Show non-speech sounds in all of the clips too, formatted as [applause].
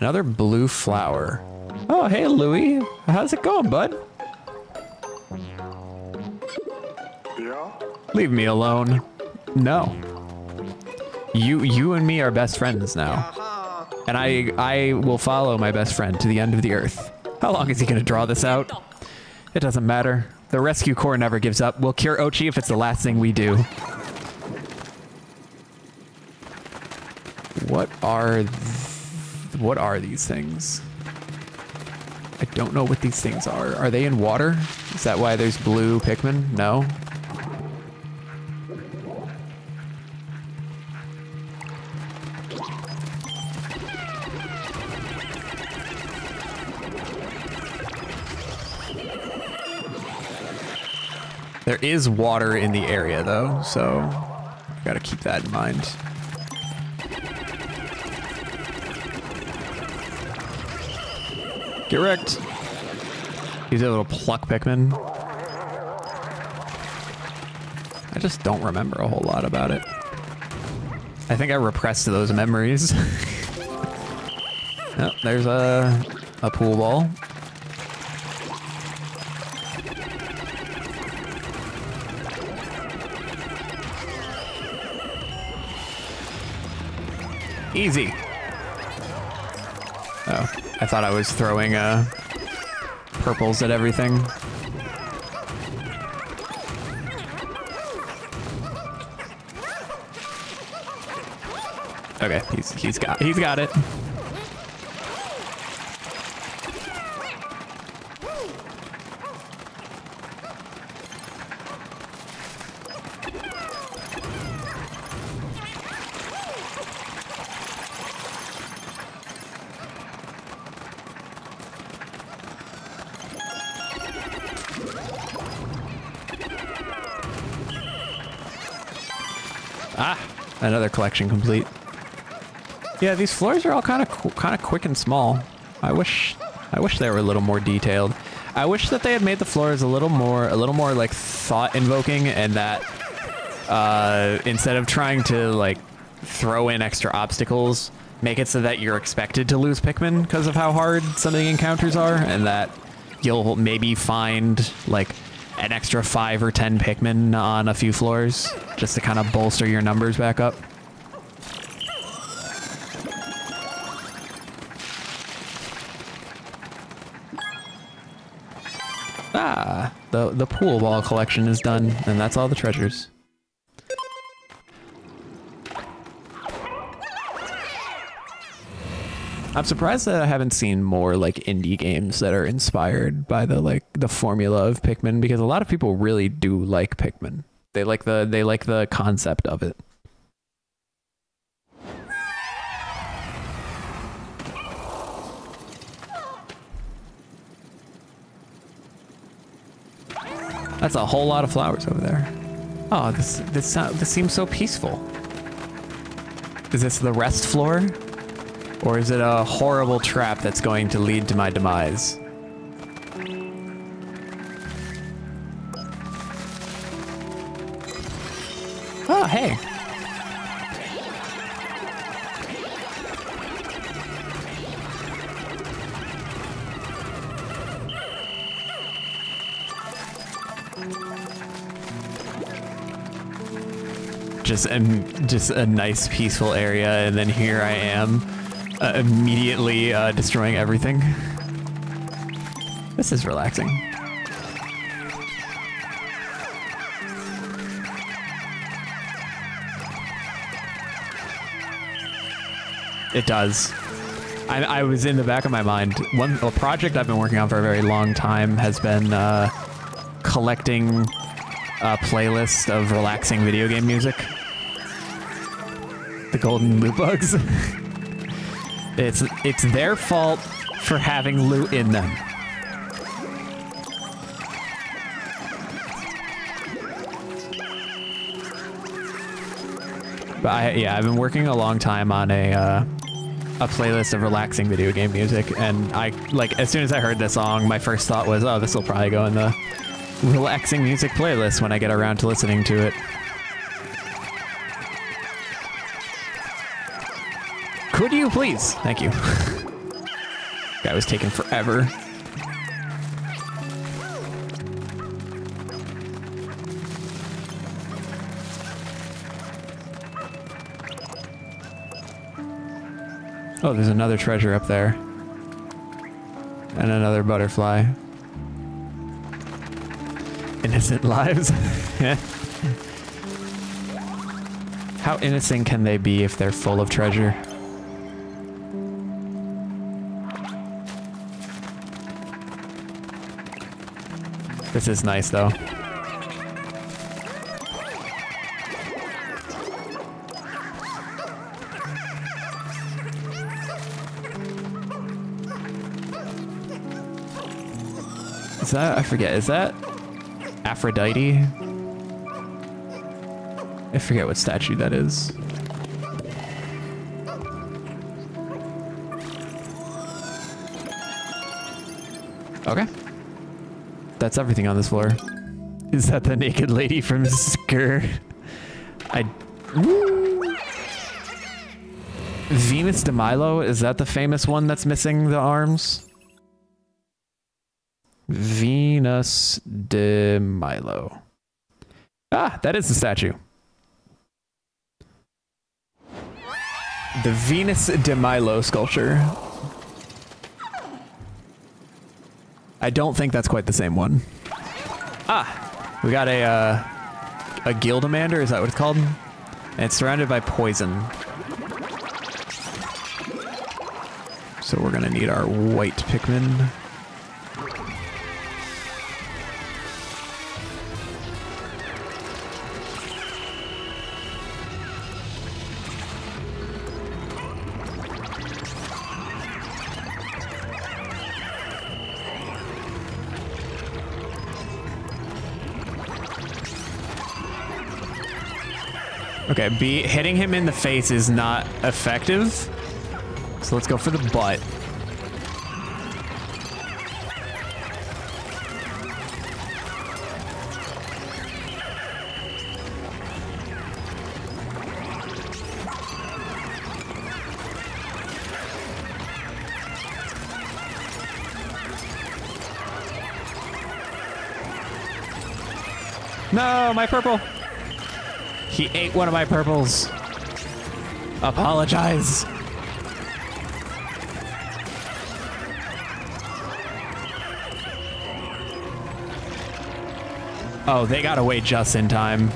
Another blue flower. Oh, hey, Louie. How's it going, bud? Yeah? Leave me alone. No. You you and me are best friends now. Uh-huh. And I I will follow my best friend to the end of the earth. How long is he gonna draw this out? It doesn't matter. The rescue corps never gives up. We'll cure Oatchi if it's the last thing we do. What are th what are these things? I don't know what these things are. Are they in water? Is that why there's blue Pikmin? No. There is water in the area though, so gotta keep that in mind. Get wrecked. He's able to pluck Pikmin. I just don't remember a whole lot about it. I think I repressed those memories. [laughs] oh, there's a, a pool ball. Easy. Oh, I thought I was throwing uh, purples at everything. Okay, he's he's got he's got it. Ah, another collection complete. Yeah, these floors are all kind of kind of quick and small. I wish I wish they were a little more detailed. I wish that they had made the floors a little more a little more like thought invoking and that uh, instead of trying to like throw in extra obstacles, make it so that you're expected to lose Pikmin because of how hard some of the encounters are, and that you'll maybe find like an extra five or ten Pikmin on a few floors just to kind of bolster your numbers back up. Ah, the the pool ball collection is done, and that's all the treasures. I'm surprised that I haven't seen more like indie games that are inspired by the like the formula of Pikmin because a lot of people really do like Pikmin. They like the they like the concept of it. That's a whole lot of flowers over there. Oh, this this this seems so peaceful. Is this the rest floor? Or is it a horrible trap that's going to lead to my demise? Oh, hey. Just a, just a nice peaceful area and then here I am uh, immediately uh, destroying everything. This is relaxing. It does. I, I, was in the back of my mind. One a project I've been working on for a very long time has been uh, collecting a playlist of relaxing video game music. The golden loot bugs. [laughs] It's it's their fault for having loot in them. But I, yeah, I've been working a long time on a uh, a playlist of relaxing video game music, and I like as soon as I heard this song, my first thought was, oh, this will probably go in the relaxing music playlist when I get around to listening to it. Could you please? Thank you. [laughs] guy was taking forever. Oh, there's another treasure up there. And another butterfly. Innocent [laughs] lives. How innocent can they be if they're full of treasure? This is nice though. Is that, I forget, is that Aphrodite? I forget what statue that is. Okay. That's everything on this floor. Is that the naked lady from Skur? I... Venus de Milo? Is that the famous one that's missing the arms? Venus de Milo. Ah, that is the statue. The Venus de Milo sculpture. I don't think that's quite the same one. Ah, we got a uh, a Gildemander. Is that what it's called? And it's surrounded by poison. So we're gonna need our white Pikmin. Okay, B, hitting him in the face is not effective. So let's go for the butt. No, my purple. He ate one of my purples. Apologize. Oh, they got away just in time.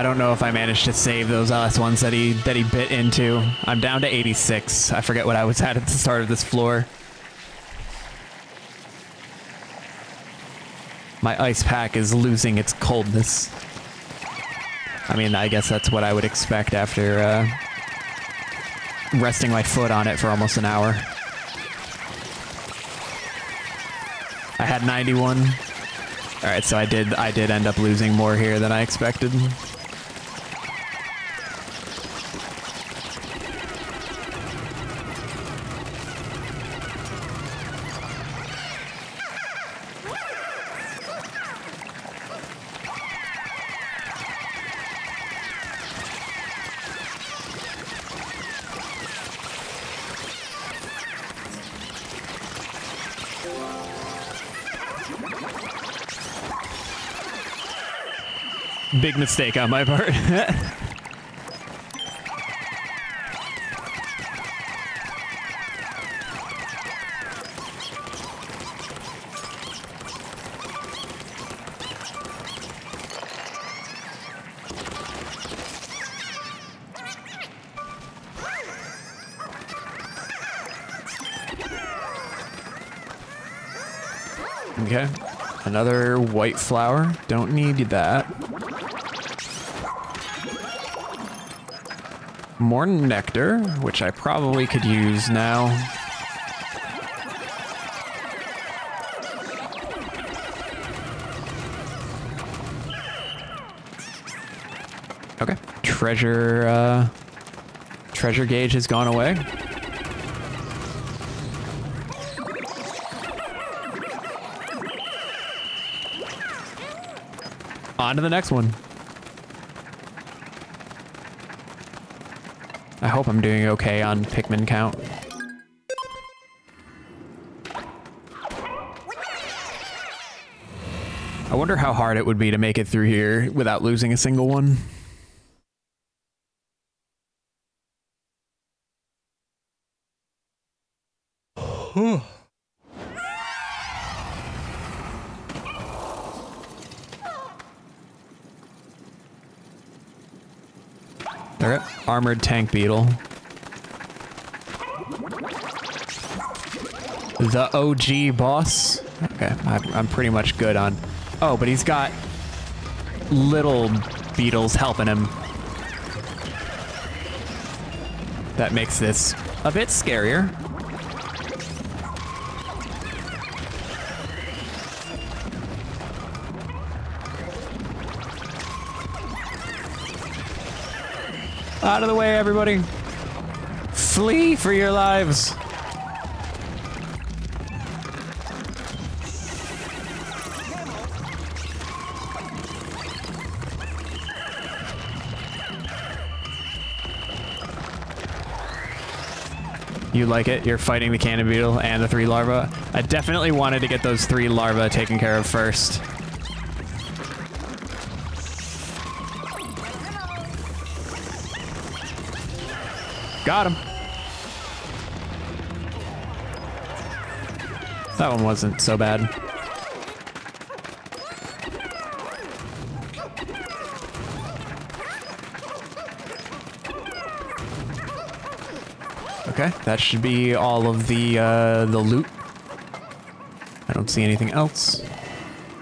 I don't know if I managed to save those last ones that he that he bit into. I'm down to 86. I forget what I was [laughs] at at the start of this floor. My ice pack is losing its coldness. I mean, I guess that's what I would expect after uh, resting my foot on it for almost an hour. I had 91. All right, so I did I did end up losing more here than I expected. Big mistake on my part. [laughs] okay. Another white flower. Don't need that. more nectar, which I probably could use now. Okay, treasure, uh, treasure gauge has gone away. On to the next one. I hope I'm doing okay on Pikmin count. I wonder how hard it would be to make it through here without losing a single one. Alright, armored tank beetle. The OG boss. Okay, I'm, I'm pretty much good on. Oh, but he's got little beetles helping him. That makes this a bit scarier. Out of the way, everybody. Flee for your lives. You like it? You're fighting the cannon beetle and the three larvae? I definitely wanted to get those three larvae taken care of first. Got him. That one wasn't so bad. Okay, that should be all of the uh, the loot. I don't see anything else.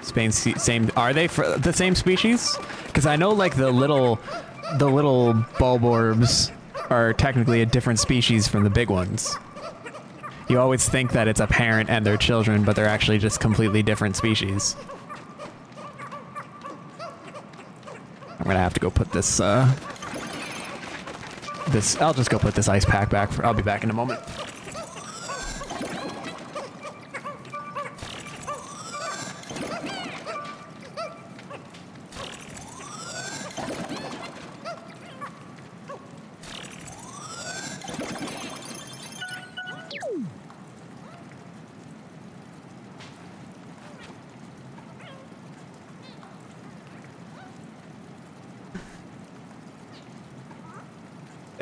Spain same. Are they the same species? Because I know like the little the little bulborbs are technically a different species from the big ones. You always think that it's a parent and their children, but they're actually just completely different species. I'm gonna have to go put this, uh... This, I'll just go put this ice pack back. For, I'll be back in a moment.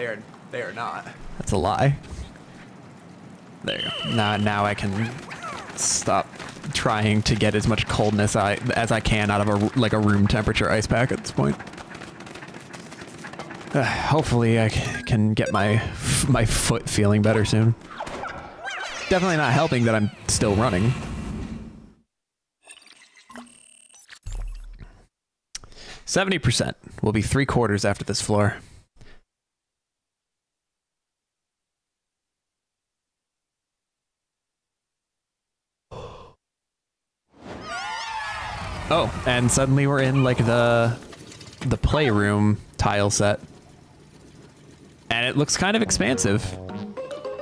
They are they are not. That's a lie. There you go. Now now I can stop trying to get as much coldness I, as I can out of a like a room temperature ice pack at this point. Uh, hopefully I can get my my foot feeling better soon. Definitely not helping that I'm still running. Seventy percent will be three quarters after this floor. Oh, and suddenly we're in like the the playroom tile set. And it looks kind of expansive.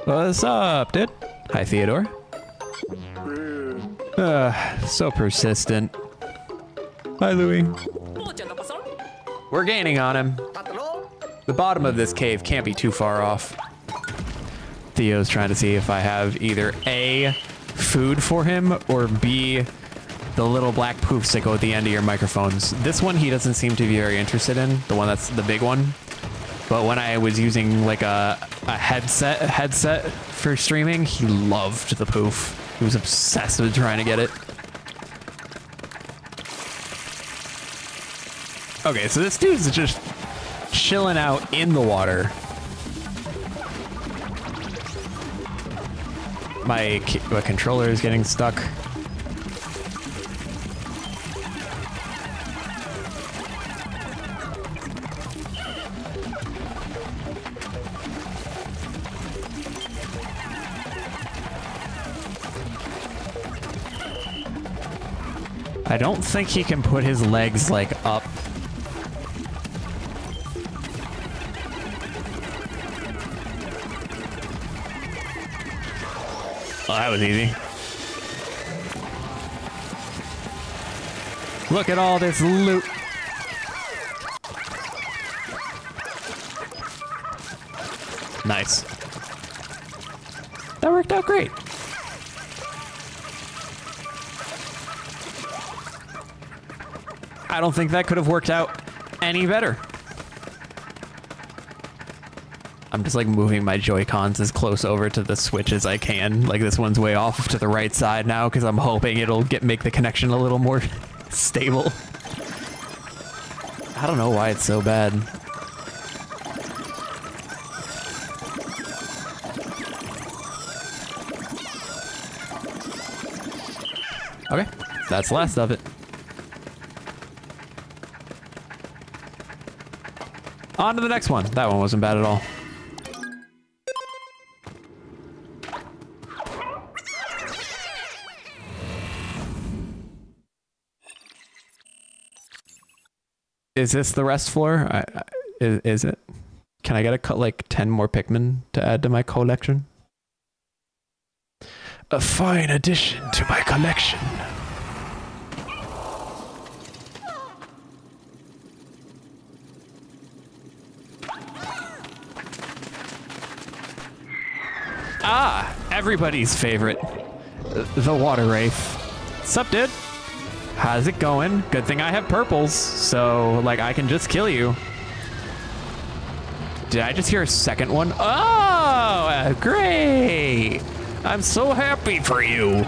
What's up, dude? Hi, Theodore. Uh, so persistent. Hi, Louie. We're gaining on him. The bottom of this cave can't be too far off. Theo's trying to see if I have either A, food for him, or B, the little black poofs that go at the end of your microphones. This one he doesn't seem to be very interested in, the one that's the big one. But when I was using like a, a headset a headset for streaming, he loved the poof. He was obsessed with trying to get it. Okay, so this dude's just chilling out in the water. My, my controller is getting stuck. I don't think he can put his legs, like, up. Oh, that was easy. Look at all this loot. Nice. That worked out great. I don't think that could have worked out any better. I'm just like moving my Joy-Cons as close over to the Switch as I can. Like this one's way off to the right side now because I'm hoping it'll get make the connection a little more [laughs] stable. I don't know why it's so bad. Okay, that's the last of it. On to the next one. That one wasn't bad at all. Is this the rest floor? I, I, is, is it? Can I get a cut like 10 more Pikmin to add to my collection? A fine addition to my collection. Ah, everybody's favorite. The water wraith. Sup, dude? How's it going? Good thing I have purples, so like I can just kill you. Did I just hear a second one? Oh, great! I'm so happy for you.